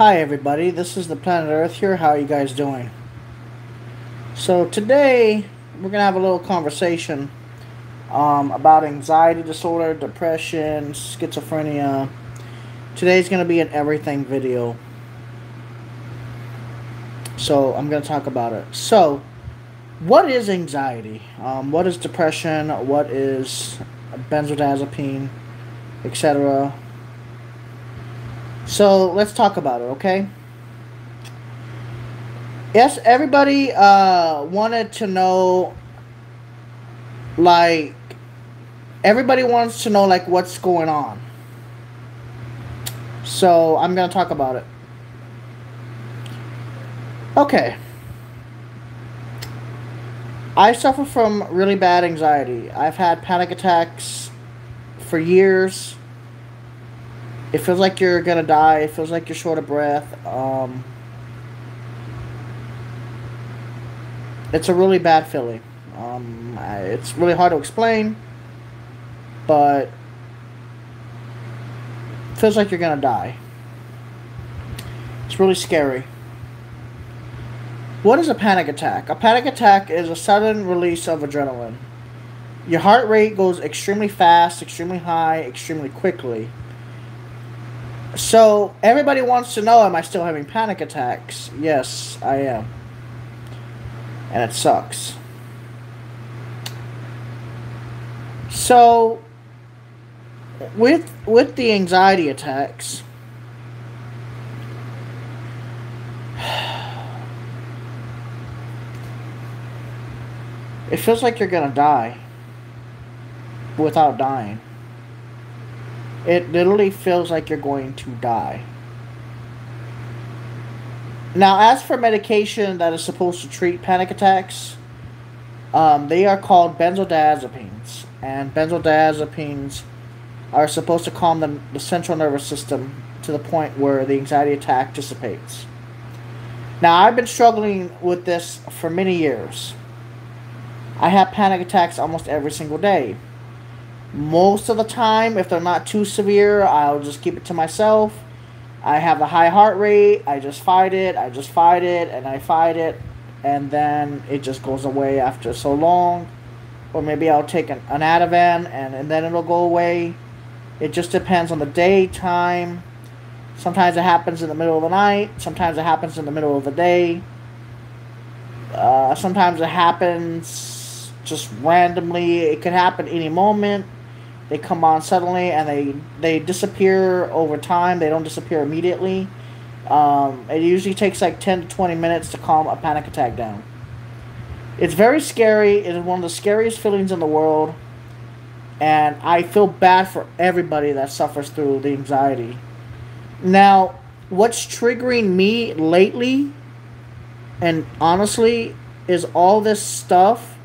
Hi everybody, this is the Planet Earth here. How are you guys doing? So today we're gonna have a little conversation um, about anxiety disorder, depression, schizophrenia. Today's gonna be an everything video. So I'm gonna talk about it. So, what is anxiety? Um, what is depression? What is benzodiazepine, etc. So let's talk about it, okay? Yes, everybody uh, wanted to know, like, everybody wants to know, like, what's going on. So I'm going to talk about it. Okay. I suffer from really bad anxiety. I've had panic attacks for years it feels like you're gonna die. It feels like you're short of breath. Um, it's a really bad feeling. Um, it's really hard to explain, but it feels like you're gonna die. It's really scary. What is a panic attack? A panic attack is a sudden release of adrenaline. Your heart rate goes extremely fast, extremely high, extremely quickly. So everybody wants to know: Am I still having panic attacks? Yes, I am, and it sucks. So with with the anxiety attacks. It feels like you're gonna die without dying. It literally feels like you're going to die. Now, as for medication that is supposed to treat panic attacks, um, they are called benzodiazepines. And benzodiazepines are supposed to calm the, the central nervous system to the point where the anxiety attack dissipates. Now, I've been struggling with this for many years. I have panic attacks almost every single day. Most of the time, if they're not too severe, I'll just keep it to myself. I have a high heart rate. I just fight it. I just fight it, and I fight it, and then it just goes away after so long. Or maybe I'll take an, an Ativan, and, and then it'll go away. It just depends on the day, time. Sometimes it happens in the middle of the night. Sometimes it happens in the middle of the day. Uh, sometimes it happens just randomly. It could happen any moment. They come on suddenly and they they disappear over time. They don't disappear immediately. Um, it usually takes like 10 to 20 minutes to calm a panic attack down. It's very scary. It is one of the scariest feelings in the world. And I feel bad for everybody that suffers through the anxiety. Now, what's triggering me lately, and honestly, is all this stuff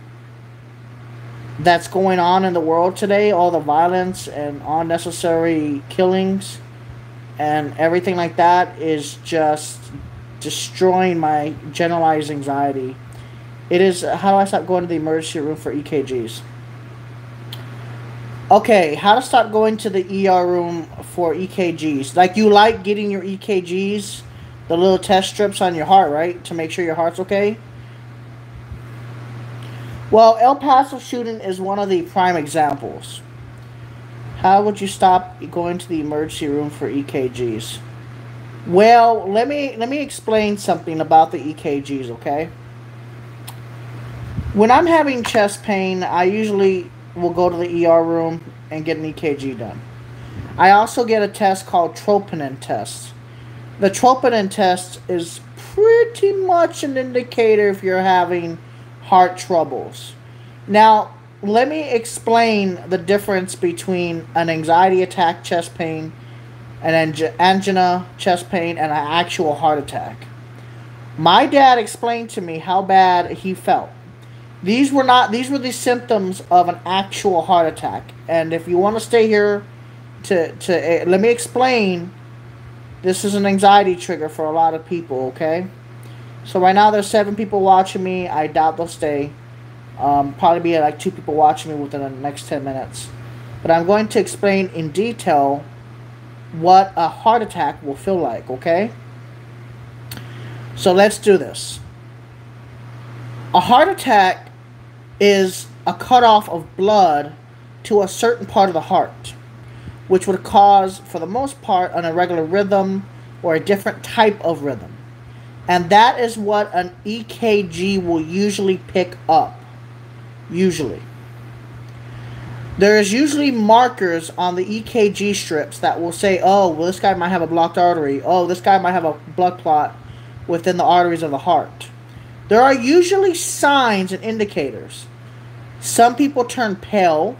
that's going on in the world today, all the violence and unnecessary killings and everything like that is just destroying my generalized anxiety. It is how do I stop going to the emergency room for EKGs? Okay, how to stop going to the ER room for EKGs. Like you like getting your EKGs, the little test strips on your heart, right? To make sure your heart's okay. Well, El Paso shooting is one of the prime examples. How would you stop going to the emergency room for EKGs? Well, let me let me explain something about the EKGs, okay? When I'm having chest pain, I usually will go to the ER room and get an EKG done. I also get a test called troponin test. The troponin test is pretty much an indicator if you're having heart troubles. Now, let me explain the difference between an anxiety attack chest pain, an angina chest pain, and an actual heart attack. My dad explained to me how bad he felt. These were not these were the symptoms of an actual heart attack. And if you want to stay here to to uh, let me explain this is an anxiety trigger for a lot of people, okay? So right now there's seven people watching me. I doubt they'll stay. Um, probably be like two people watching me within the next 10 minutes. But I'm going to explain in detail what a heart attack will feel like, okay? So let's do this. A heart attack is a cutoff of blood to a certain part of the heart, which would cause, for the most part, an irregular rhythm or a different type of rhythm. And that is what an EKG will usually pick up. Usually. There is usually markers on the EKG strips that will say, oh, well, this guy might have a blocked artery. Oh, this guy might have a blood clot within the arteries of the heart. There are usually signs and indicators. Some people turn pale.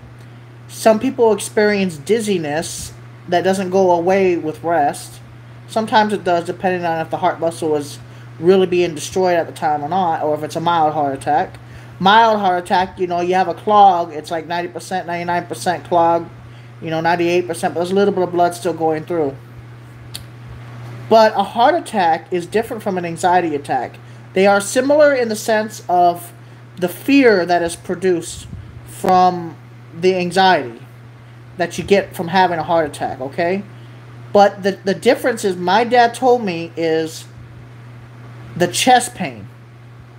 Some people experience dizziness that doesn't go away with rest. Sometimes it does, depending on if the heart muscle is really being destroyed at the time or not, or if it's a mild heart attack mild heart attack, you know, you have a clog, it's like 90%, 99% clog, you know, 98%, but there's a little bit of blood still going through. But a heart attack is different from an anxiety attack. They are similar in the sense of the fear that is produced from the anxiety that you get from having a heart attack, okay? But the, the difference is my dad told me is the chest pain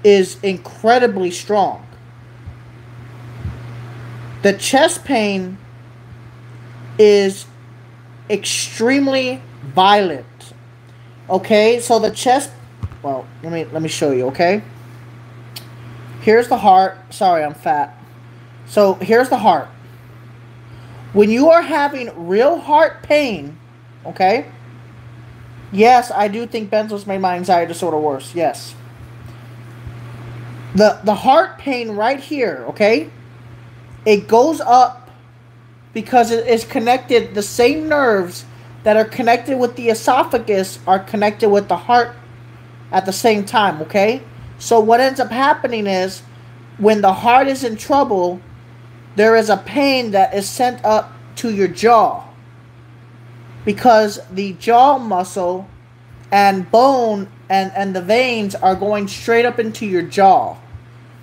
is incredibly strong. The chest pain is extremely violent. Okay, so the chest well, let me let me show you, okay? Here's the heart. Sorry, I'm fat. So, here's the heart. When you are having real heart pain, okay? Yes, I do think benzos made my anxiety disorder worse. Yes the the heart pain right here, okay? It goes up because it is connected the same nerves that are connected with the esophagus are connected with the heart at the same time, okay? So what ends up happening is when the heart is in trouble, there is a pain that is sent up to your jaw because the jaw muscle and bone and, and the veins are going straight up into your jaw.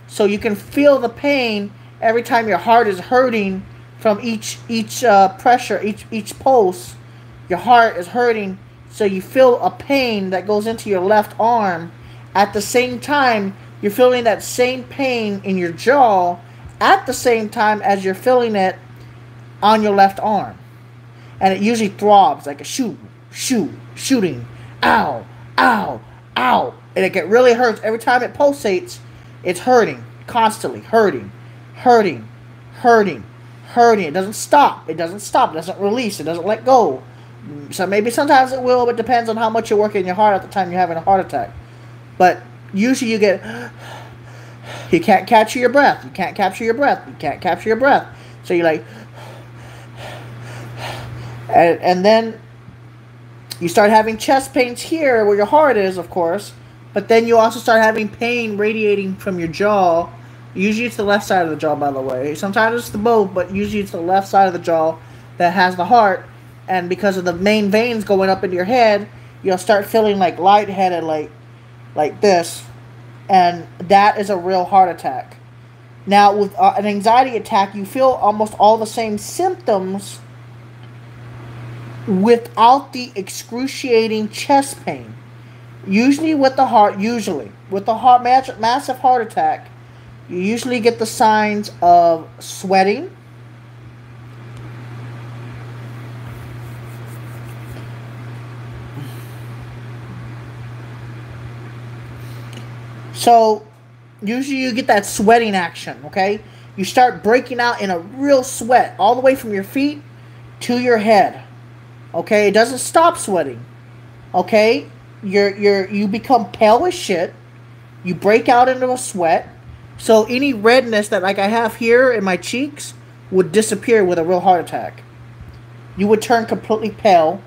So you can feel the pain every time your heart is hurting from each each uh, pressure, each each pulse. Your heart is hurting, so you feel a pain that goes into your left arm. At the same time, you're feeling that same pain in your jaw at the same time as you're feeling it on your left arm. And it usually throbs like a shoot, shoot, shooting, ow, ow, ow. And it get really hurts every time it pulsates it's hurting, constantly hurting, hurting, hurting, hurting. It doesn't stop. It doesn't stop. It doesn't release. It doesn't let go. Mm, so maybe sometimes it will, but depends on how much you're working your heart at the time you're having a heart attack. But usually you get, you can't capture your breath. You can't capture your breath. You can't capture your breath. So you're like, and, and then you start having chest pains here where your heart is, of course. But then you also start having pain radiating from your jaw. Usually it's the left side of the jaw, by the way. Sometimes it's the both, but usually it's the left side of the jaw that has the heart. And because of the main veins going up into your head, you'll start feeling like lightheaded, like like this, and that is a real heart attack. Now, with uh, an anxiety attack, you feel almost all the same symptoms without the excruciating chest pain. Usually with the heart, usually with the heart massive heart attack, you usually get the signs of sweating. So, usually you get that sweating action, okay? You start breaking out in a real sweat all the way from your feet to your head. Okay? It doesn't stop sweating. Okay? you're you're you become pale as shit. You break out into a sweat. So any redness that like I have here in my cheeks would disappear with a real heart attack. You would turn completely pale.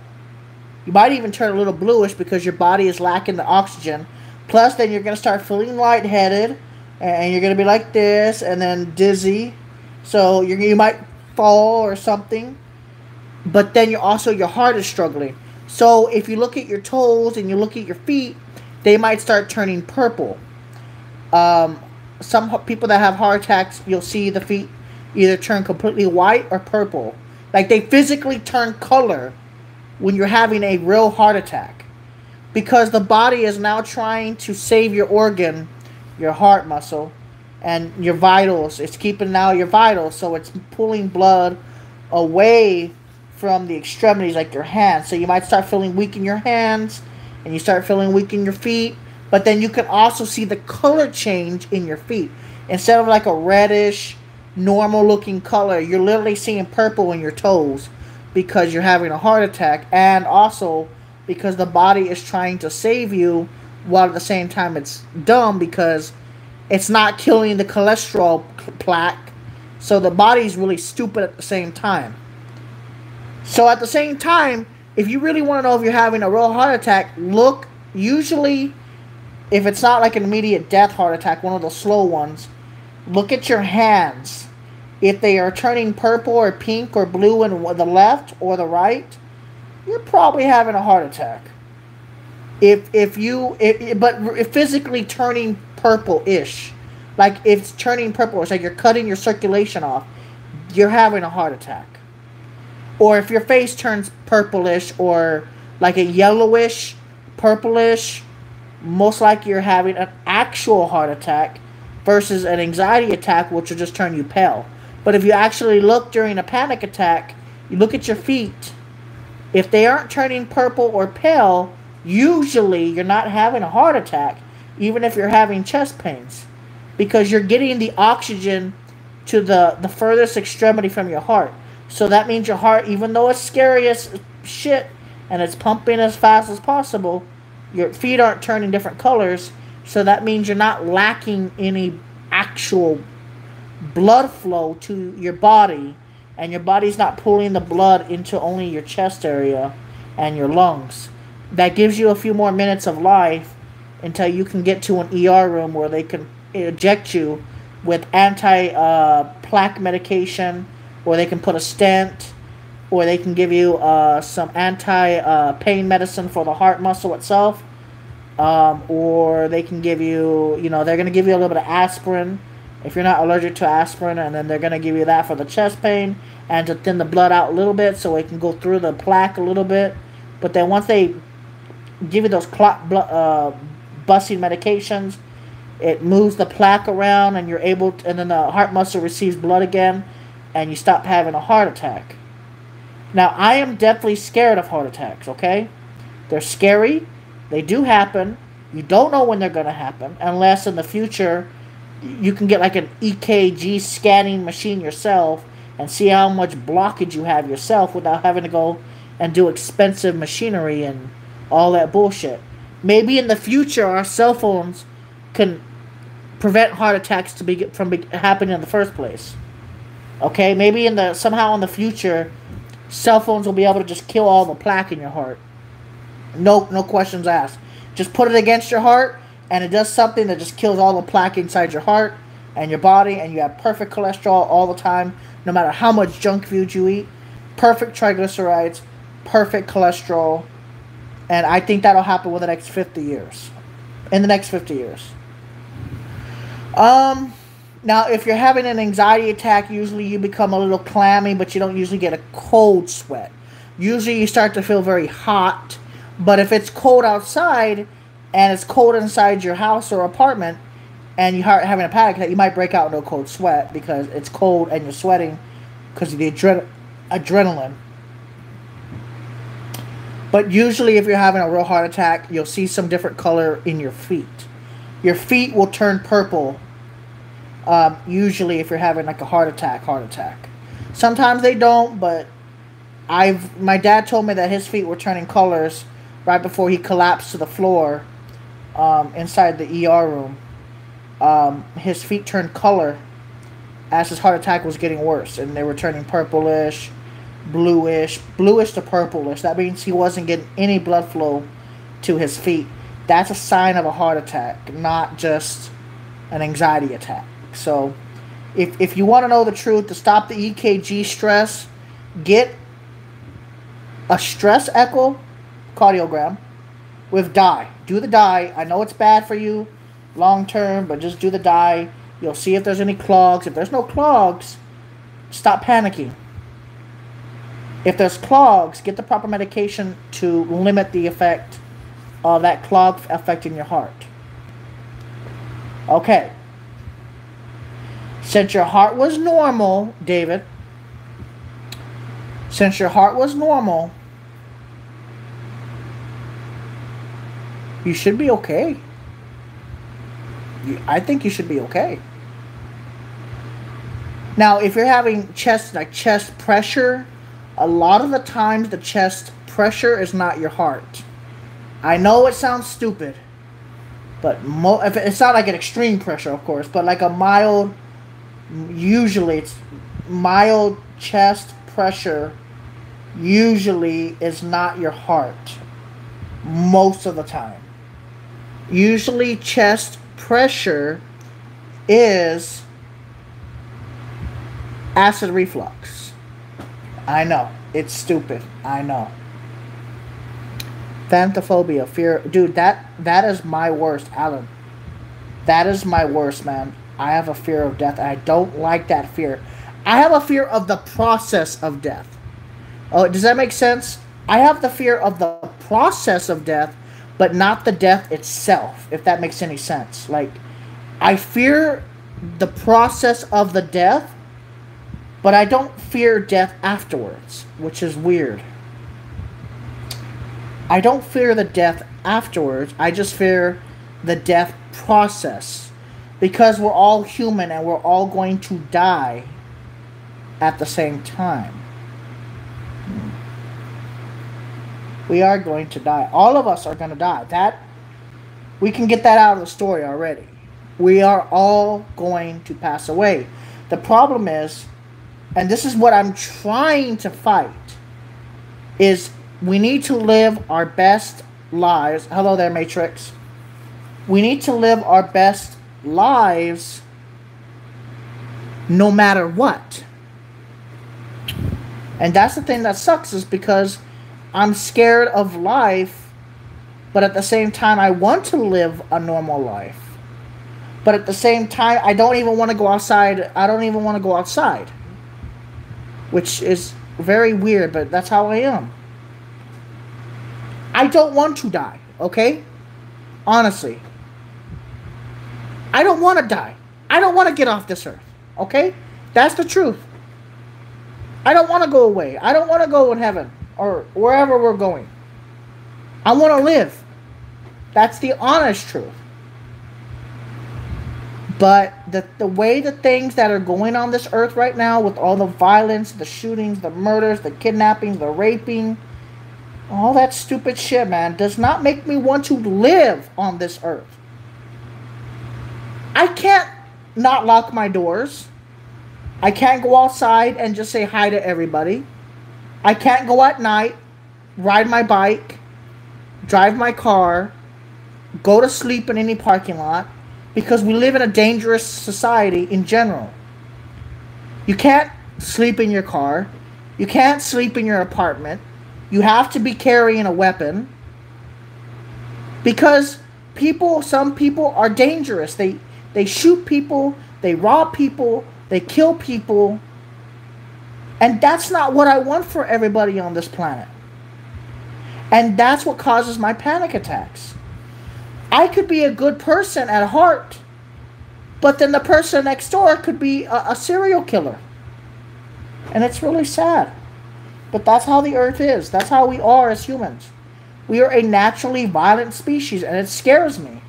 You might even turn a little bluish because your body is lacking the oxygen. Plus, then you're going to start feeling lightheaded, and you're going to be like this, and then dizzy. So you you might fall or something. But then you also your heart is struggling. So if you look at your toes and you look at your feet, they might start turning purple. Um, some people that have heart attacks, you'll see the feet either turn completely white or purple. Like they physically turn color when you're having a real heart attack. because the body is now trying to save your organ, your heart muscle, and your vitals. It's keeping now your vitals, so it's pulling blood away from the extremities, like your hands. So you might start feeling weak in your hands, and you start feeling weak in your feet. But then you can also see the color change in your feet. Instead of like a reddish, normal looking color, you're literally seeing purple in your toes because you're having a heart attack, and also because the body is trying to save you while at the same time it's dumb because it's not killing the cholesterol plaque. So the body's really stupid at the same time. So at the same time, if you really want to know if you're having a real heart attack, look usually if it's not like an immediate death heart attack, one of the slow ones, look at your hands. If they are turning purple or pink or blue in the left or the right, you're probably having a heart attack. If if you if, but physically turning purple-ish, like if it's turning purple, it's like you're cutting your circulation off. You're having a heart attack. Or if your face turns purplish or like a yellowish, purplish, most likely you're having an actual heart attack versus an anxiety attack, which will just turn you pale. But if you actually look during a panic attack, you look at your feet if they aren't turning purple or pale, usually you're not having a heart attack, even if you're having chest pains, because you're getting the oxygen to the, the furthest extremity from your heart. So that means your heart, even though it's scary as shit and it's pumping as fast as possible, your feet aren't turning different colors. So that means you're not lacking any actual blood flow to your body and your body's not pulling the blood into only your chest area and your lungs. That gives you a few more minutes of life until you can get to an ER room where they can inject you with anti uh, plaque medication, or they can put a stent, or they can give you uh, some anti uh, pain medicine for the heart muscle itself, um, or they can give you, you know, they're going to give you a little bit of aspirin. If you're not allergic to aspirin, and then they're going to give you that for the chest pain and to thin the blood out a little bit so it can go through the plaque a little bit. But then once they give you those clot uh, busting medications, it moves the plaque around, and you're able, to, and then the heart muscle receives blood again, and you stop having a heart attack. Now, I am definitely scared of heart attacks. Okay, they're scary. They do happen. You don't know when they're going to happen unless in the future you can get like an EKG scanning machine yourself and see how much blockage you have yourself without having to go and do expensive machinery and all that bullshit. Maybe in the future our cell phones can prevent heart attacks to be from be, happening in the first place. Okay, maybe in the somehow in the future cell phones will be able to just kill all the plaque in your heart. No no questions asked. Just put it against your heart and it does something that just kills all the plaque inside your heart and your body, and you have perfect cholesterol all the time, no matter how much junk food you eat. Perfect triglycerides, perfect cholesterol, and I think that'll happen within the next 50 years. In the next 50 years. Um, now, if you're having an anxiety attack, usually you become a little clammy, but you don't usually get a cold sweat. Usually you start to feel very hot, but if it's cold outside, and it's cold inside your house or apartment, and you're having a panic attack, you might break out into a cold sweat because it's cold and you're sweating because of the adre- adrenaline. But usually, if you're having a real heart attack, you'll see some different color in your feet. Your feet will turn purple. Um, usually, if you're having like a heart attack, heart attack. Sometimes they don't, but I've my dad told me that his feet were turning colors right before he collapsed to the floor um, inside the ER room, um, his feet turned color as his heart attack was getting worse, and they were turning purplish, bluish, bluish to purplish. That means he wasn't getting any blood flow to his feet. That's a sign of a heart attack, not just an anxiety attack. So, if, if you want to know the truth, to stop the EKG stress, get a stress echo cardiogram with dye. Do the dye. I know it's bad for you long term, but just do the dye. You'll see if there's any clogs. If there's no clogs, stop panicking. If there's clogs, get the proper medication to limit the effect of that clog affecting your heart. Okay. Since your heart was normal, David, since your heart was normal, you should be okay. I think you should be okay. Now, if you're having chest like chest pressure, a lot of the times the chest pressure is not your heart. I know it sounds stupid, but mo- if it's not like an extreme pressure, of course, but like a mild, usually it's mild chest pressure. Usually is not your heart. Most of the time. Usually chest pressure is acid reflux. I know. It's stupid. I know. Thanatophobia, fear. Dude, that that is my worst, Alan. That is my worst, man. I have a fear of death. I don't like that fear. I have a fear of the process of death. Oh, does that make sense? I have the fear of the process of death, but not the death itself, if that makes any sense. Like, I fear the process of the death, but I don't fear death afterwards, which is weird. I don't fear the death afterwards. I just fear the death process. Because we're all human and we're all going to die at the same time. We are going to die. All of us are going to die. That we can get that out of the story already. We are all going to pass away. The problem is, and this is what I'm trying to fight, is we need to live our best lives. Hello there, Matrix. We need to live our best lives no matter what. And that's the thing that sucks is because I'm scared of life, but at the same time, I want to live a normal life. But at the same time, I don't even want to go outside. I don't even want to go outside. Which is very weird, but that's how I am. I don't want to die, okay? Honestly. I don't want to die. I don't want to get off this earth, okay? That's the truth. I don't want to go away. I don't want to go in heaven or wherever we're going. I want to live. That's the honest truth. But the, the way the things that are going on this earth right now, with all the violence, the shootings, the murders, the kidnapping, the raping, all that stupid shit, man, does not make me want to live on this earth. I can't not lock my doors. I can't go outside and just say hi to everybody. I can't go at night, ride my bike, drive my car, go to sleep in any parking lot because we live in a dangerous society in general. You can't sleep in your car. You can't sleep in your apartment. You have to be carrying a weapon because people some people are dangerous. They they shoot people, they rob people, they kill people. And that's not what I want for everybody on this planet. And that's what causes my panic attacks. I could be a good person at heart, but then the person next door could be a, a serial killer. And it's really sad. But that's how the earth is. That's how we are as humans. We are a naturally violent species, and it scares me.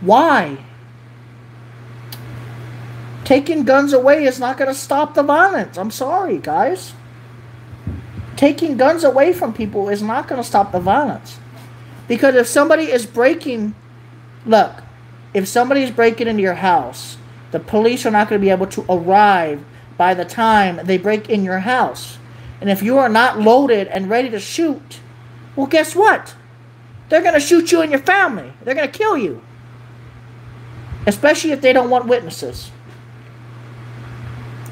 Why? Taking guns away is not going to stop the violence. I'm sorry, guys. Taking guns away from people is not going to stop the violence. Because if somebody is breaking, look, if somebody is breaking into your house, the police are not going to be able to arrive by the time they break in your house. And if you are not loaded and ready to shoot, well, guess what? They're going to shoot you and your family. They're going to kill you. Especially if they don't want witnesses.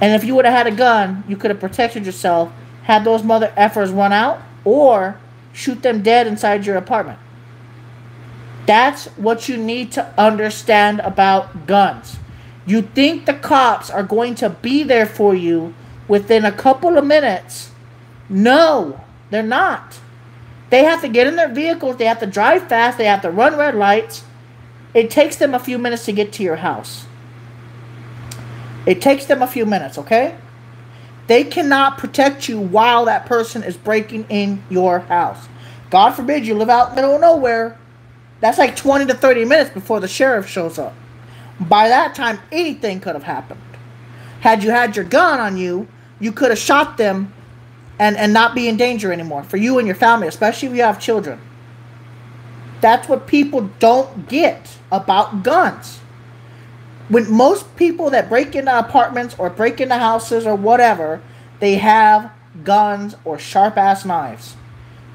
And if you would have had a gun, you could have protected yourself, had those mother effers run out, or shoot them dead inside your apartment. That's what you need to understand about guns. You think the cops are going to be there for you within a couple of minutes no, they're not. They have to get in their vehicles, they have to drive fast, they have to run red lights. It takes them a few minutes to get to your house. It takes them a few minutes, okay? They cannot protect you while that person is breaking in your house. God forbid you live out in the middle of nowhere. That's like 20 to 30 minutes before the sheriff shows up. By that time, anything could have happened. Had you had your gun on you, you could have shot them and, and not be in danger anymore for you and your family, especially if you have children. That's what people don't get about guns. When most people that break into apartments or break into houses or whatever, they have guns or sharp ass knives.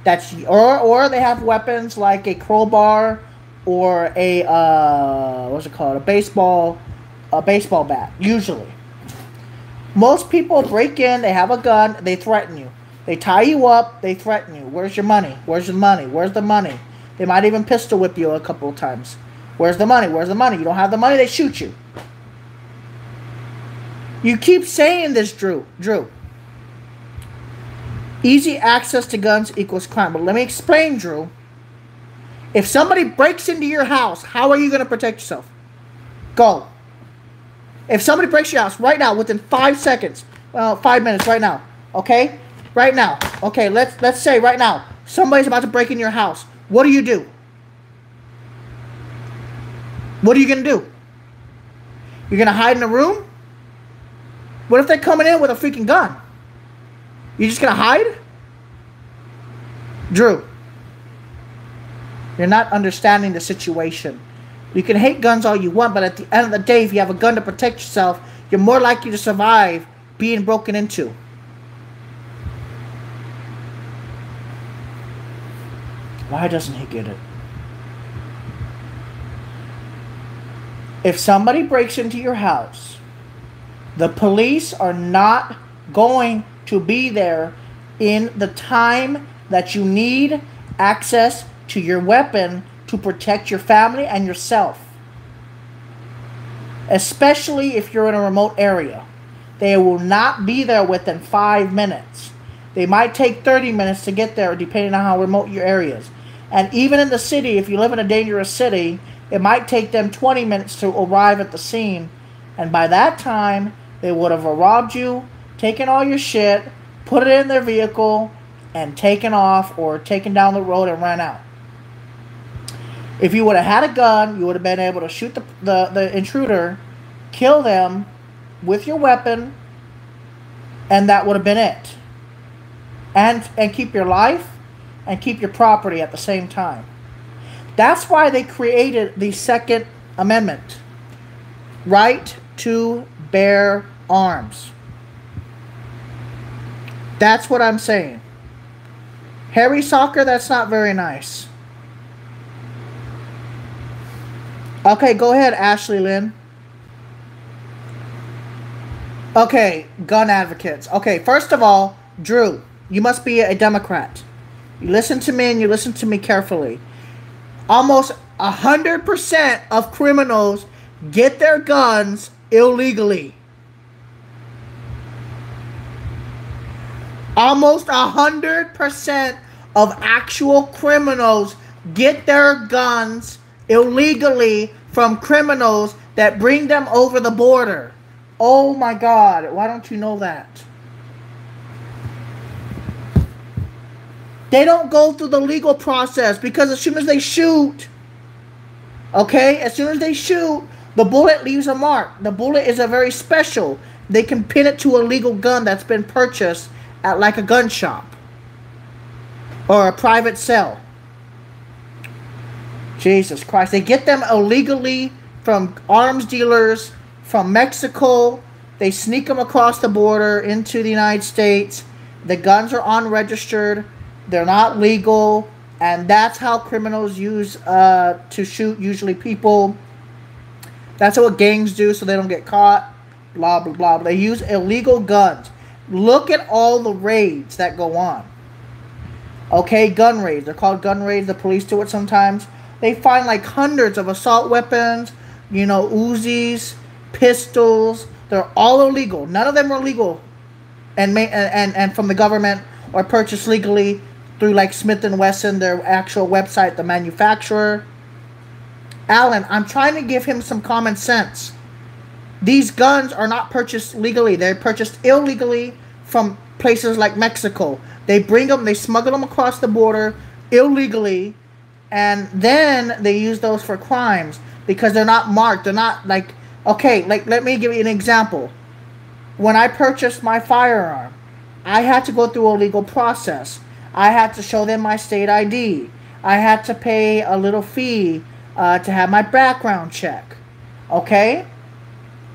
That's or or they have weapons like a crowbar or a uh, what's it called? A baseball a baseball bat, usually. Most people break in, they have a gun, they threaten you. They tie you up, they threaten you. Where's your money? Where's your money? Where's the money? They might even pistol whip you a couple of times. Where's the money? Where's the money? You don't have the money, they shoot you. You keep saying this, Drew. Drew. Easy access to guns equals crime. But let me explain, Drew. If somebody breaks into your house, how are you going to protect yourself? Go. If somebody breaks your house right now, within five seconds, well, five minutes right now, okay? Right now, okay, let's let's say right now, somebody's about to break in your house. What do you do? What are you gonna do? You're gonna hide in a room? What if they're coming in with a freaking gun? You just gonna hide? Drew, you're not understanding the situation. You can hate guns all you want, but at the end of the day, if you have a gun to protect yourself, you're more likely to survive being broken into. Why doesn't he get it? If somebody breaks into your house, the police are not going to be there in the time that you need access to your weapon to protect your family and yourself. Especially if you're in a remote area. They will not be there within five minutes. They might take 30 minutes to get there, depending on how remote your area is. And even in the city, if you live in a dangerous city, it might take them 20 minutes to arrive at the scene. And by that time, they would have robbed you, taken all your shit, put it in their vehicle, and taken off or taken down the road and ran out. If you would have had a gun, you would have been able to shoot the, the, the intruder, kill them with your weapon, and that would have been it. And and keep your life and keep your property at the same time. That's why they created the Second Amendment. Right to bear arms. That's what I'm saying. Harry Soccer, that's not very nice. Okay, go ahead, Ashley Lynn. Okay, gun advocates. Okay, first of all, Drew, you must be a Democrat. You listen to me and you listen to me carefully. Almost 100% of criminals get their guns illegally. Almost 100% of actual criminals get their guns illegally from criminals that bring them over the border. Oh my God, why don't you know that? They don't go through the legal process because as soon as they shoot, okay, as soon as they shoot, the bullet leaves a mark. The bullet is a very special. They can pin it to a legal gun that's been purchased at like a gun shop or a private sale. Jesus Christ. They get them illegally from arms dealers from Mexico. They sneak them across the border into the United States. The guns are unregistered. They're not legal. And that's how criminals use uh, to shoot usually people. That's what gangs do so they don't get caught. Blah, blah, blah. They use illegal guns. Look at all the raids that go on. Okay, gun raids. They're called gun raids. The police do it sometimes. They find like hundreds of assault weapons, you know, Uzis, pistols. They're all illegal. None of them are legal and, and, and, and from the government or purchased legally. Through like Smith and Wesson, their actual website, the manufacturer. Alan, I'm trying to give him some common sense. These guns are not purchased legally. They're purchased illegally from places like Mexico. They bring them, they smuggle them across the border illegally, and then they use those for crimes because they're not marked. They're not like, okay, like let me give you an example. When I purchased my firearm, I had to go through a legal process. I had to show them my state ID. I had to pay a little fee uh, to have my background check. Okay?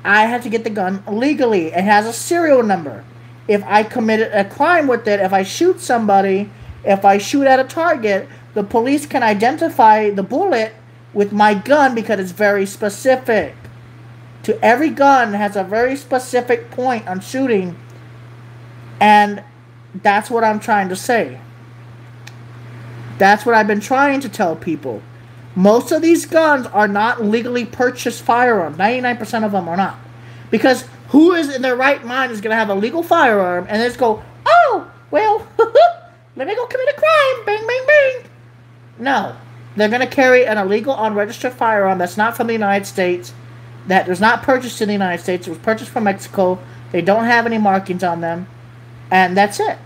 I had to get the gun legally. It has a serial number. If I committed a crime with it, if I shoot somebody, if I shoot at a target, the police can identify the bullet with my gun because it's very specific. To every gun has a very specific point on shooting, and that's what I'm trying to say. That's what I've been trying to tell people. Most of these guns are not legally purchased firearms. 99% of them are not. Because who is in their right mind is going to have a legal firearm and just go, oh, well, let me go commit a crime. Bang, bang, bang. No. They're going to carry an illegal, unregistered firearm that's not from the United States, that was not purchased in the United States. It was purchased from Mexico. They don't have any markings on them. And that's it.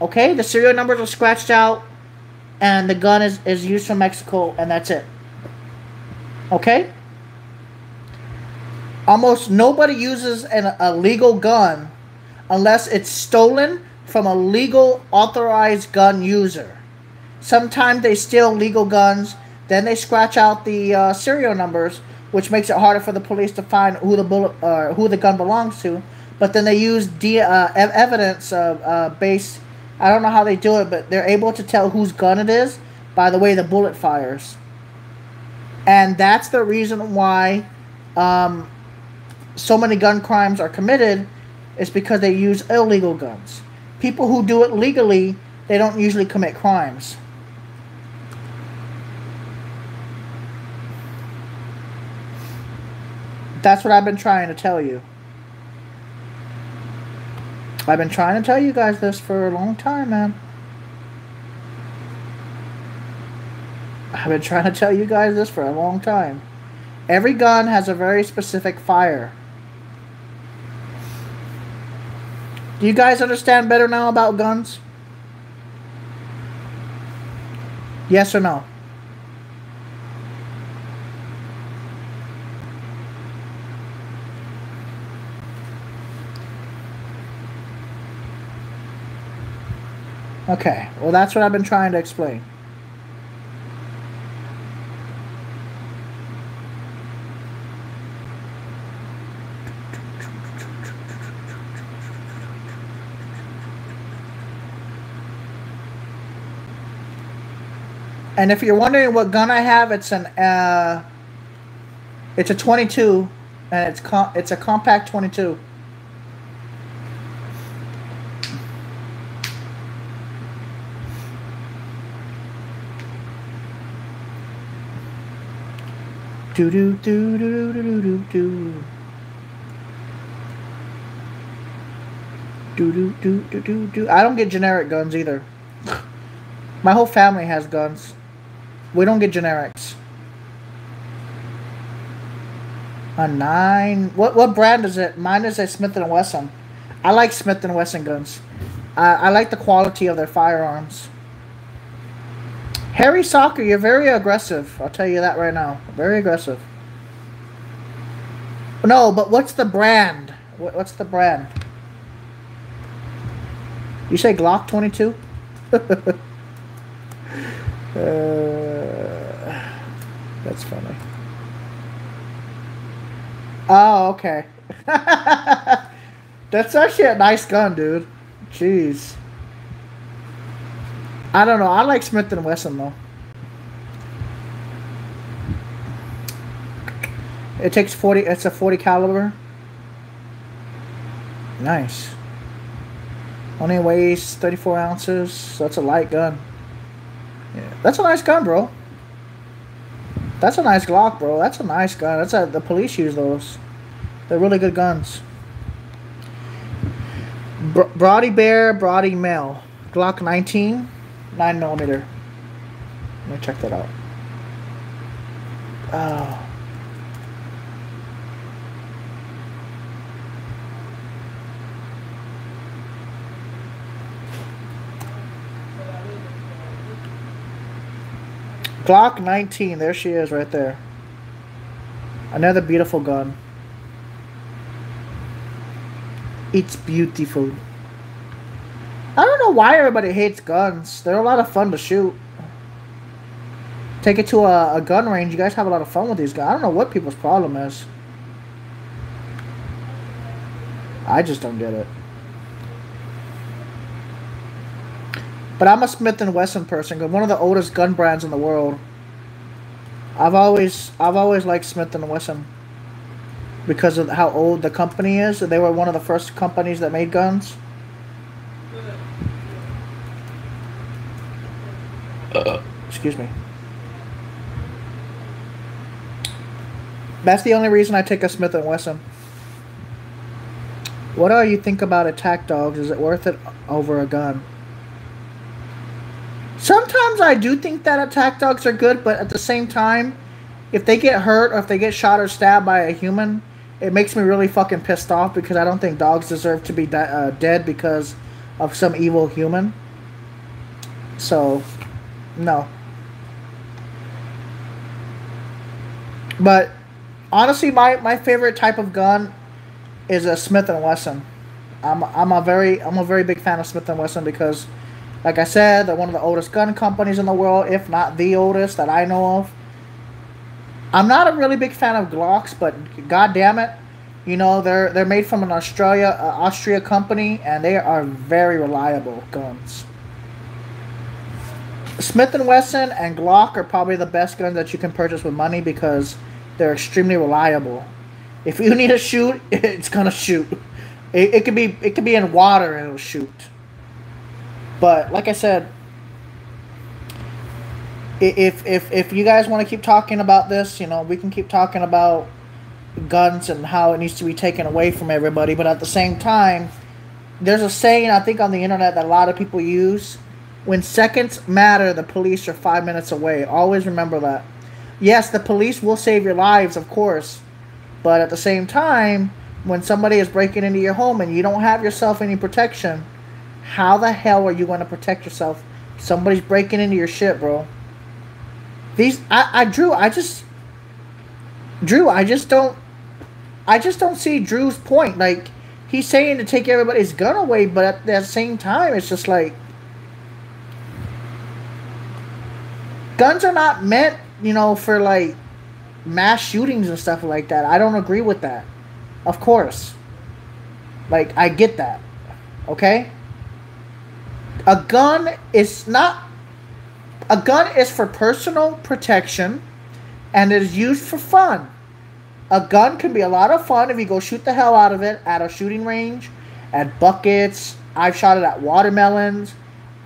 Okay? The serial numbers are scratched out and the gun is, is used from Mexico, and that's it. Okay? Almost nobody uses an, a legal gun unless it's stolen from a legal authorized gun user. Sometimes they steal legal guns, then they scratch out the uh, serial numbers, which makes it harder for the police to find who the bullet, uh, who the gun belongs to. But then they use de- uh, evidence uh, based I don't know how they do it, but they're able to tell whose gun it is by the way the bullet fires. And that's the reason why um, so many gun crimes are committed is because they use illegal guns. People who do it legally, they don't usually commit crimes. That's what I've been trying to tell you. I've been trying to tell you guys this for a long time, man. I've been trying to tell you guys this for a long time. Every gun has a very specific fire. Do you guys understand better now about guns? Yes or no? Okay, well, that's what I've been trying to explain. And if you're wondering what gun I have, it's an uh, it's a 22, and it's com- it's a compact 22. Do do do do do do do do. Do do do do do do. I don't get generic guns either. My whole family has guns. We don't get generics. A nine. What what brand is it? Mine is a Smith and Wesson. I like Smith and Wesson guns. I, I like the quality of their firearms. Harry Soccer, you're very aggressive. I'll tell you that right now. Very aggressive. No, but what's the brand? What's the brand? You say Glock 22? uh, that's funny. Oh, okay. that's actually a nice gun, dude. Jeez. I don't know. I like Smith and Wesson though. It takes forty. It's a forty caliber. Nice. Only weighs thirty four ounces. So that's a light gun. Yeah, that's a nice gun, bro. That's a nice Glock, bro. That's a nice gun. That's a the police use those. They're really good guns. Br Brody Bear, Brody Mel, Glock 19. Nine millimeter. Let me check that out. Oh. Glock 19. There she is right there. Another beautiful gun. It's beautiful. Know why everybody hates guns. They're a lot of fun to shoot. Take it to a, a gun range. You guys have a lot of fun with these guns. I don't know what people's problem is. I just don't get it. But I'm a Smith and Wesson person. One of the oldest gun brands in the world. I've always I've always liked Smith and Wesson because of how old the company is. They were one of the first companies that made guns. Excuse me. That's the only reason I take a Smith and Wesson. What do you think about attack dogs? Is it worth it over a gun? Sometimes I do think that attack dogs are good, but at the same time, if they get hurt or if they get shot or stabbed by a human, it makes me really fucking pissed off because I don't think dogs deserve to be uh, dead because of some evil human. So, no. But honestly, my, my favorite type of gun is a Smith and Wesson. I'm I'm a very I'm a very big fan of Smith and Wesson because, like I said, they're one of the oldest gun companies in the world, if not the oldest that I know of. I'm not a really big fan of Glocks, but god damn it, you know they're they're made from an Australia uh, Austria company, and they are very reliable guns. Smith and Wesson and Glock are probably the best guns that you can purchase with money because they're extremely reliable. If you need to shoot, it's gonna shoot. It, it could be it could be in water and it'll shoot. But like I said, if if if you guys want to keep talking about this, you know, we can keep talking about guns and how it needs to be taken away from everybody. But at the same time, there's a saying I think on the internet that a lot of people use: "When seconds matter, the police are five minutes away." Always remember that. Yes, the police will save your lives, of course, but at the same time, when somebody is breaking into your home and you don't have yourself any protection, how the hell are you going to protect yourself? Somebody's breaking into your shit, bro. These, I, I, Drew, I just, Drew, I just don't, I just don't see Drew's point. Like, he's saying to take everybody's gun away, but at the same time, it's just like, guns are not meant, you know, for like mass shootings and stuff like that. I don't agree with that. Of course. Like, I get that. Okay? A gun is not a gun is for personal protection and it is used for fun. A gun can be a lot of fun if you go shoot the hell out of it at a shooting range, at buckets. I've shot it at watermelons.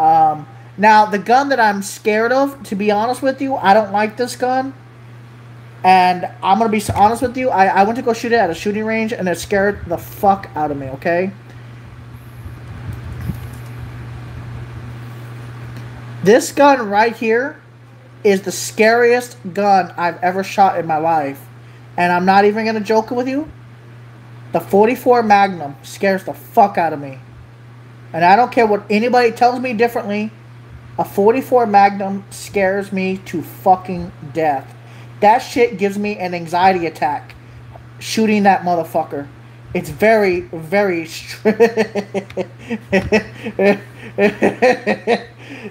Um, now, the gun that I'm scared of, to be honest with you, I don't like this gun. And I'm going to be honest with you, I, I went to go shoot it at a shooting range and it scared the fuck out of me, okay? This gun right here is the scariest gun I've ever shot in my life. And I'm not even going to joke with you. The 44 Magnum scares the fuck out of me. And I don't care what anybody tells me differently. A 44 Magnum scares me to fucking death. That shit gives me an anxiety attack shooting that motherfucker. It's very, very.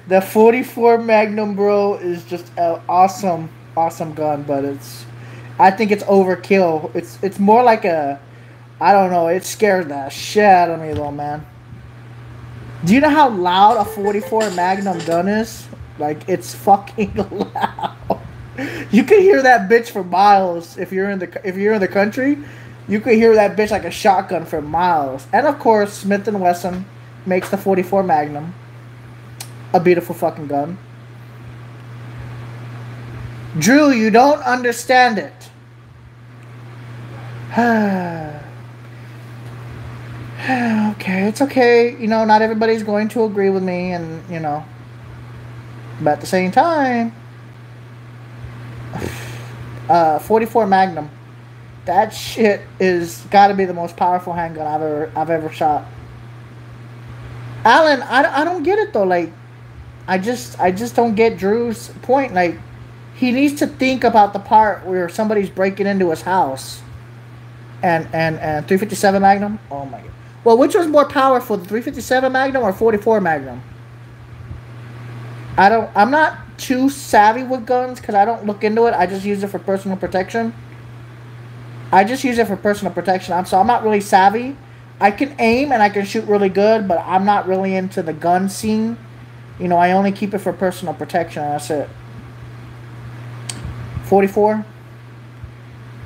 the 44 Magnum, bro, is just an awesome, awesome gun, but it's, I think it's overkill. It's it's more like a, I don't know. It scares the shit out of me though, man. Do you know how loud a 44 Magnum gun is? Like it's fucking loud. You can hear that bitch for miles if you're in the if you're in the country. You could hear that bitch like a shotgun for miles. And of course, Smith and Wesson makes the 44 Magnum a beautiful fucking gun. Drew, you don't understand it. okay, it's okay. You know, not everybody's going to agree with me, and, you know. But at the same time, uh, 44 Magnum, that shit is got to be the most powerful handgun I've ever I've ever shot. Alan, I, I don't get it though. Like, I just I just don't get Drew's point. Like, he needs to think about the part where somebody's breaking into his house. And and and 357 Magnum. Oh my god. Well, which was more powerful, the 357 Magnum or 44 Magnum? I don't. I'm not too savvy with guns because I don't look into it. I just use it for personal protection. I just use it for personal protection. I'm so I'm not really savvy. I can aim and I can shoot really good, but I'm not really into the gun scene. You know, I only keep it for personal protection. That's it. 44.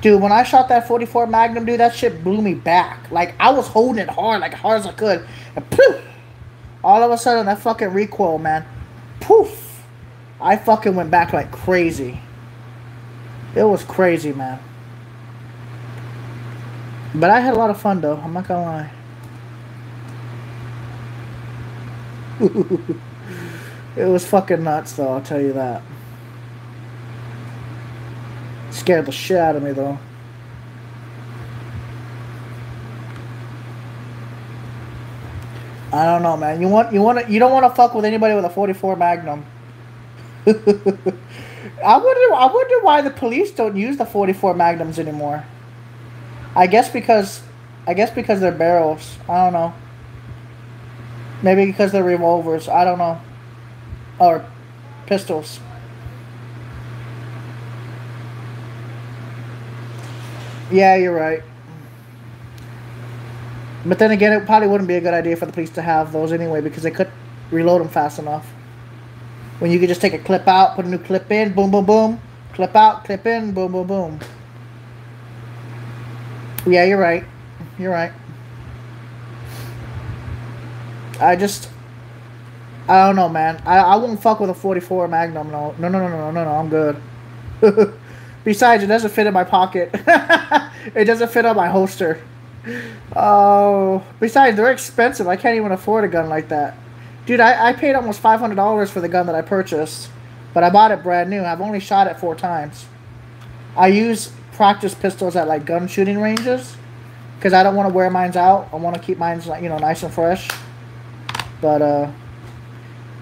Dude, when I shot that 44 Magnum, dude, that shit blew me back. Like, I was holding it hard, like hard as I could. And poof! All of a sudden, that fucking recoil, man. Poof! I fucking went back like crazy. It was crazy, man. But I had a lot of fun, though. I'm not gonna lie. it was fucking nuts, though, I'll tell you that. Scared the shit out of me, though. I don't know, man. You want you want to you don't want to fuck with anybody with a 44 Magnum. I wonder I wonder why the police don't use the 44 Magnums anymore. I guess because I guess because they're barrels. I don't know. Maybe because they're revolvers. I don't know. Or pistols. Yeah, you're right. But then again, it probably wouldn't be a good idea for the police to have those anyway because they couldn't reload them fast enough. When you could just take a clip out, put a new clip in, boom, boom, boom, clip out, clip in, boom, boom, boom. Yeah, you're right. You're right. I just, I don't know, man. I, I won't fuck with a 44 Magnum. No, no, no, no, no, no, no. I'm good. Besides, it doesn't fit in my pocket. it doesn't fit on my holster. Oh, besides, they're expensive. I can't even afford a gun like that. Dude, I, I paid almost $500 for the gun that I purchased, but I bought it brand new. I've only shot it four times. I use practice pistols at like gun shooting ranges because I don't want to wear mines out. I want to keep mines you know nice and fresh. But uh,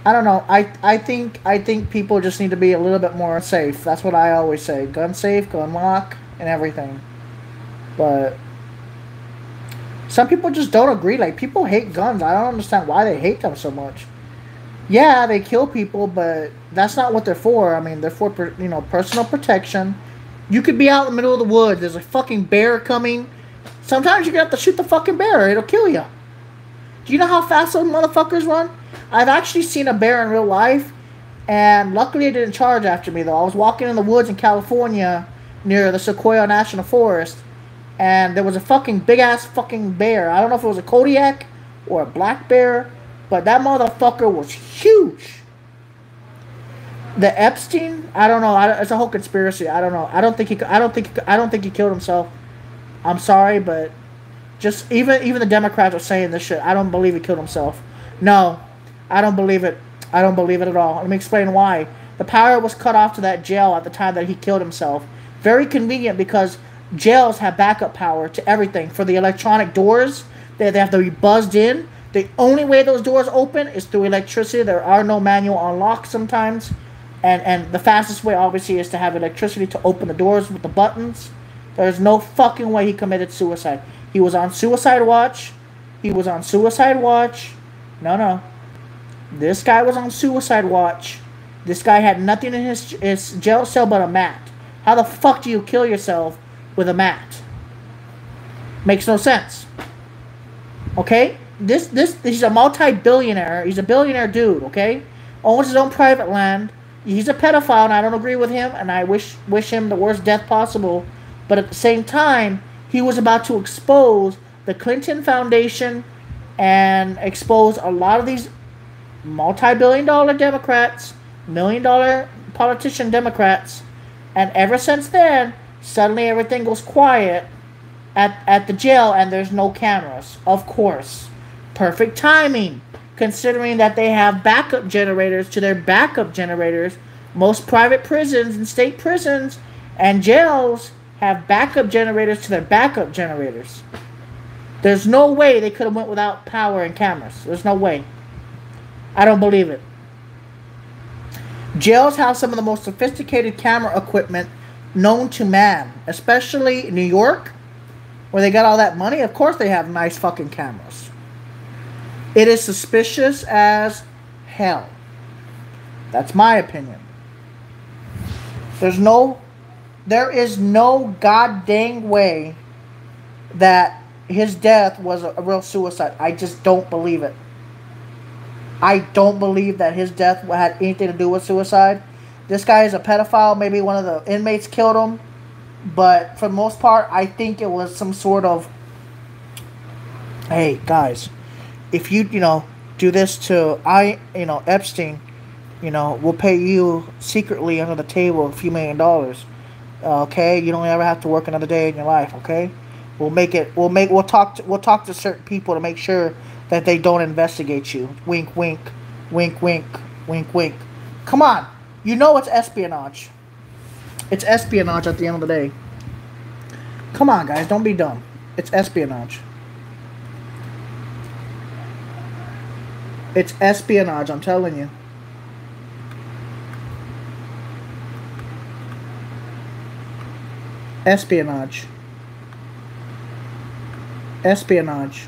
I don't know. I I think I think people just need to be a little bit more safe. That's what I always say. Gun safe, gun lock, and everything. But some people just don't agree. Like people hate guns. I don't understand why they hate them so much. Yeah, they kill people, but that's not what they're for. I mean, they're for you know personal protection. You could be out in the middle of the woods. There's a fucking bear coming. Sometimes gonna have to shoot the fucking bear. It'll kill you. Do you know how fast those motherfuckers run? I've actually seen a bear in real life, and luckily it didn't charge after me though. I was walking in the woods in California near the Sequoia National Forest, and there was a fucking big ass fucking bear. I don't know if it was a Kodiak or a black bear, but that motherfucker was huge. The Epstein, I don't know. I, it's a whole conspiracy. I don't know. I don't think he. I don't think. I don't think he killed himself. I'm sorry, but just even even the Democrats are saying this shit. I don't believe he killed himself. No, I don't believe it. I don't believe it at all. Let me explain why. The power was cut off to that jail at the time that he killed himself. Very convenient because jails have backup power to everything. For the electronic doors, they, they have to be buzzed in. The only way those doors open is through electricity. There are no manual unlocks sometimes. And, and the fastest way, obviously, is to have electricity to open the doors with the buttons. There's no fucking way he committed suicide. He was on suicide watch. He was on suicide watch. No, no. This guy was on suicide watch. This guy had nothing in his, his jail cell but a mat. How the fuck do you kill yourself with a mat? Makes no sense. Okay? This this he's a multi-billionaire. He's a billionaire dude, okay? Owns his own private land. He's a pedophile and I don't agree with him and I wish wish him the worst death possible. But at the same time, he was about to expose the Clinton Foundation and expose a lot of these multi-billion dollar Democrats, million dollar politician Democrats, and ever since then, suddenly everything goes quiet at, at the jail and there's no cameras. Of course. Perfect timing. considering that they have backup generators to their backup generators. Most private prisons and state prisons and jails have backup generators to their backup generators. There's no way they could have went without power and cameras. There's no way. I don't believe it. Jails have some of the most sophisticated camera equipment known to man, especially New York, where they got all that money. Of course, they have nice fucking cameras. It is suspicious as hell. That's my opinion. There's no, there is no goddamn way that his death was a, a real suicide. I just don't believe it. I don't believe that his death had anything to do with suicide. This guy is a pedophile. Maybe one of the inmates killed him. But for the most part, I think it was some sort of. Hey, guys, if you, you know, do this to I, you know, Epstein, you know, we'll pay you secretly under the table a few million dollars. Uh, okay, you don't ever have to work another day in your life. Okay, we'll make it. We'll make. We'll talk. To, we'll talk to certain people to make sure that they don't investigate you. Wink, wink, wink, wink, wink, wink. Come on, you know it's espionage. It's espionage at the end of the day. Come on, guys, don't be dumb. It's espionage. It's espionage, I'm telling you. Espionage. Espionage.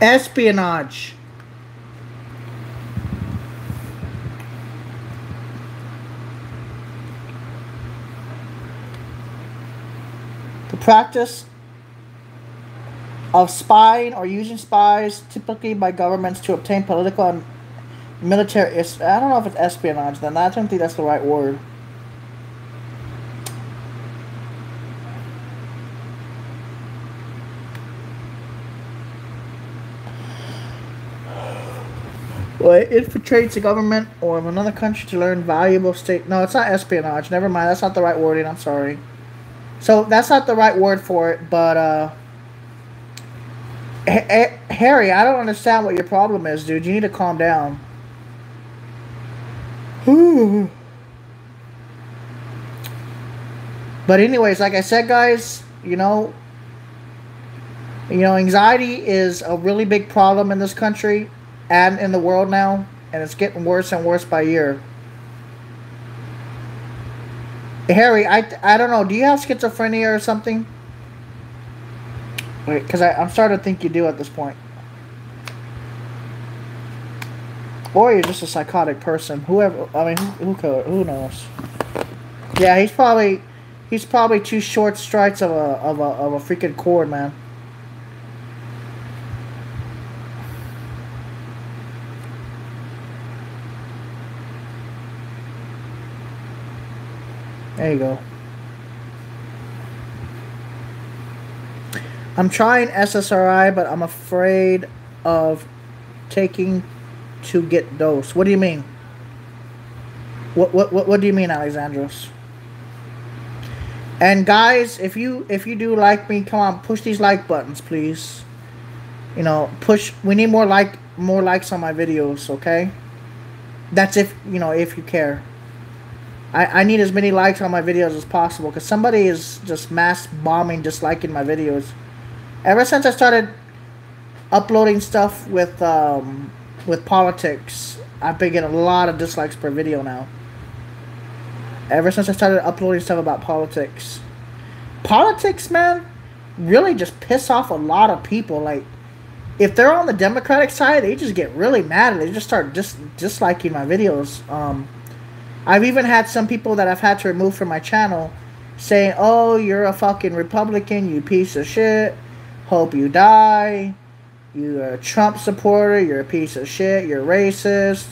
Espionage. The practice of spying or using spies, typically by governments to obtain political and military. I don't know if it's espionage. Then I don't think that's the right word. Well, it infiltrates the government or of another country to learn valuable state. No, it's not espionage. Never mind. That's not the right wording. I'm sorry. So that's not the right word for it. But uh, H- Harry, I don't understand what your problem is, dude. You need to calm down. but anyways, like I said, guys, you know, you know, anxiety is a really big problem in this country and in the world now, and it's getting worse and worse by year. Harry, I, I don't know. Do you have schizophrenia or something? Wait, because I'm starting to think you do at this point. Or you're just a psychotic person. Whoever, I mean, who, who, who knows? Yeah, he's probably, he's probably two short strikes of a, of a, of a freaking cord, man. There you go. I'm trying SSRI, but I'm afraid of taking to get dose. What do you mean? What what what, what do you mean, Alexandros? And guys, if you if you do like me, come on, push these like buttons, please. You know, push. We need more like more likes on my videos, okay? That's if you know if you care. I, I need as many likes on my videos as possible because somebody is just mass bombing disliking my videos. Ever since I started uploading stuff with um, with politics, I've been getting a lot of dislikes per video now. Ever since I started uploading stuff about politics. Politics, man, really just piss off a lot of people. Like, if they're on the Democratic side, they just get really mad and they just start dis- disliking my videos. Um, I've even had some people that I've had to remove from my channel saying, "Oh, you're a fucking Republican, you piece of shit. Hope you die. You're a Trump supporter. You're a piece of shit. You're racist."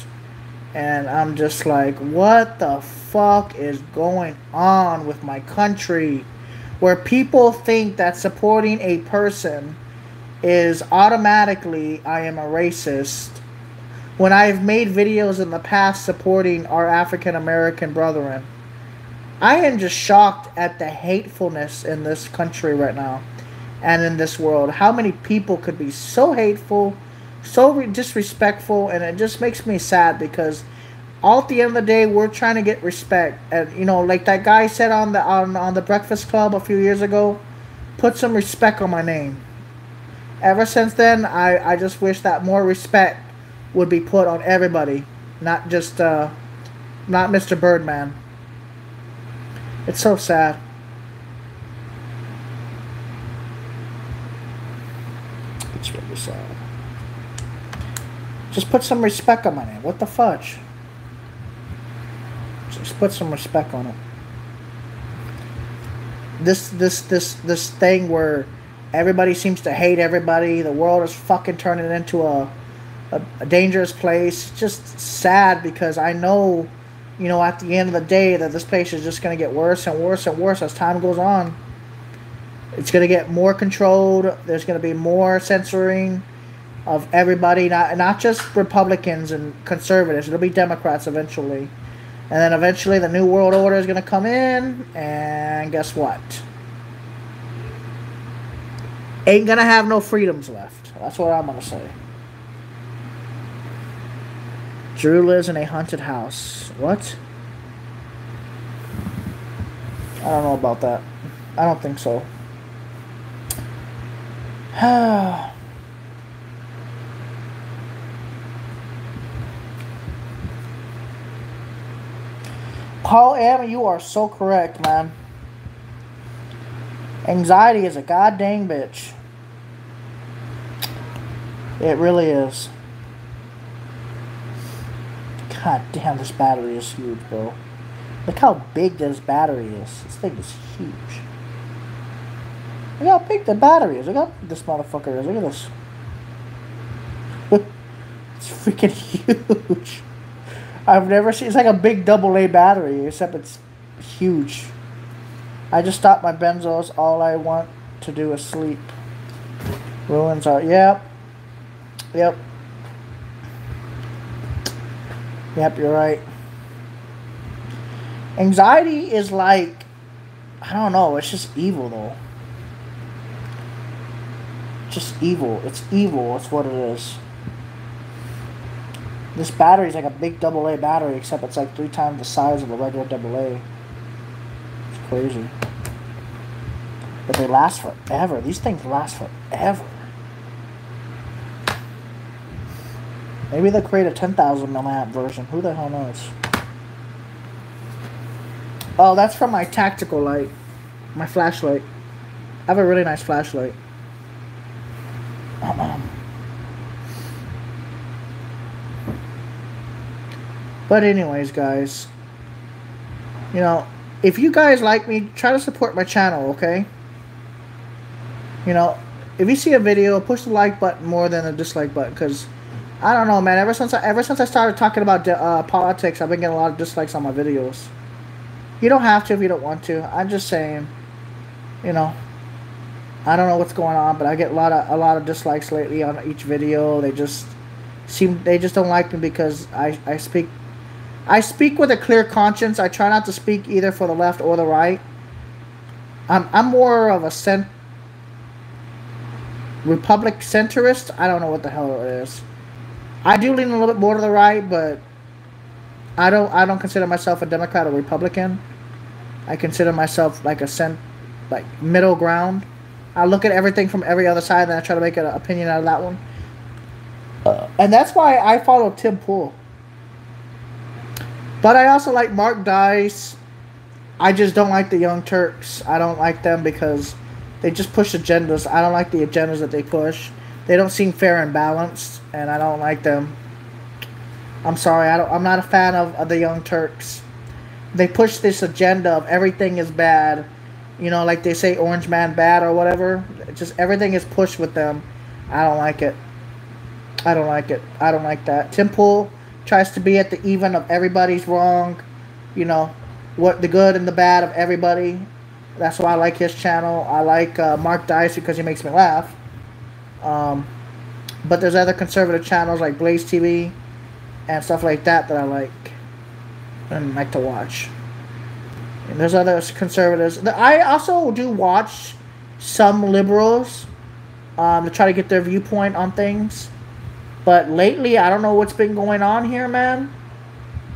And I'm just like, "What the fuck is going on with my country?" Where people think that supporting a person is automatically I am a racist when I've made videos in the past supporting our African American brethren. I am just shocked at the hatefulness in this country right now and in this world. How many people could be so hateful, so re- disrespectful, and it just makes me sad because all at the end of the day, we're trying to get respect, and you know, like that guy said on the on on the Breakfast Club a few years ago, put some respect on my name. Ever since then, I I just wish that more respect would be put on everybody, not just uh, not Mr. Birdman. It's so sad. It's really sad. Just put some respect on my name. What the fudge? Just put some respect on it. This this this this thing where everybody seems to hate everybody. The world is fucking turning into a a, a dangerous place. Just sad because I know, you know, at the end of the day that this place is just going to get worse and worse and worse as time goes on. It's going to get more controlled. There's going to be more censoring of everybody, not not just Republicans and conservatives. It'll be Democrats eventually. And then eventually the New World Order is going to come in, and guess what? Ain't going to have no freedoms left. That's what I'm going to say. Drew lives in a haunted house. What? I don't know about that. I don't think so. Paul M, you are so correct, man. Anxiety is a goddamn bitch. It really is. God damn, this battery is huge, bro. Look how big this battery is. This thing is huge. Look how big the battery is. Look how this motherfucker is. Look at this. it's freaking huge. I've never seen. It's like a big double A battery, except it's huge. I just stopped my benzos. All I want to do is sleep. Ruins are. Yep. Yep. Yep, you're right. Anxiety is like, I don't know, it's just evil though. Just evil. It's evil, it's what it is. This battery is like a big double A battery, except it's like three times the size of a regular double A. It's crazy. But they last forever. These things last forever. Maybe they'll create a 10,000 milliamp version. Who the hell knows? Oh, that's from my tactical light. My flashlight. I have a really nice flashlight. but anyways, guys. You know, if you guys like me, try to support my channel, okay? You know, if you see a video, push the like button more than the dislike button, because I don't know, man. Ever since I, ever since I started talking about uh, politics, I've been getting a lot of dislikes on my videos. You don't have to if you don't want to. I'm just saying, you know. I don't know what's going on, but I get a lot of a lot of dislikes lately on each video. They just seem they just don't like me because I I speak I speak with a clear conscience. I try not to speak either for the left or the right. I'm I'm more of a cent Republic centrist. I don't know what the hell it is. I do lean a little bit more to the right, but I don't I don't consider myself a Democrat or Republican. I consider myself like a cent like middle ground. I look at everything from every other side and I try to make an opinion out of that one. Uh, and that's why I follow Tim Pool. But I also like Mark Dice. I just don't like the Young Turks. I don't like them because they just push agendas. I don't like the agendas that they push. They don't seem fair and balanced, and I don't like them. I'm sorry, I don't, I'm not a fan of, of the Young Turks. They push this agenda of everything is bad. You know, like they say Orange Man bad or whatever. Just everything is pushed with them. I don't like it. I don't like it. I don't like that. Tim Pool tries to be at the even of everybody's wrong. You know, what the good and the bad of everybody. That's why I like his channel. I like uh, Mark Dice because he makes me laugh. Um, but there's other conservative channels like Blaze TV and stuff like that that I like and like to watch. And there's other conservatives. I also do watch some liberals um, to try to get their viewpoint on things. But lately, I don't know what's been going on here, man.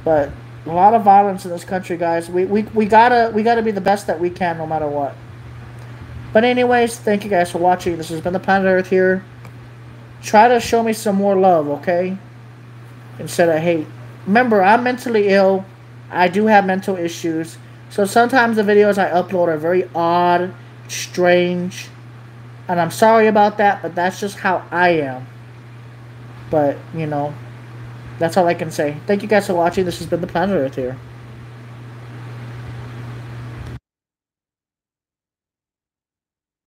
But a lot of violence in this country, guys. We, we, we gotta we gotta be the best that we can, no matter what. But anyways, thank you guys for watching. This has been the Planet Earth here. Try to show me some more love, okay? Instead of hate. Remember, I'm mentally ill. I do have mental issues. So sometimes the videos I upload are very odd, strange. And I'm sorry about that, but that's just how I am. But, you know, that's all I can say. Thank you guys for watching. This has been the Planet Earth here.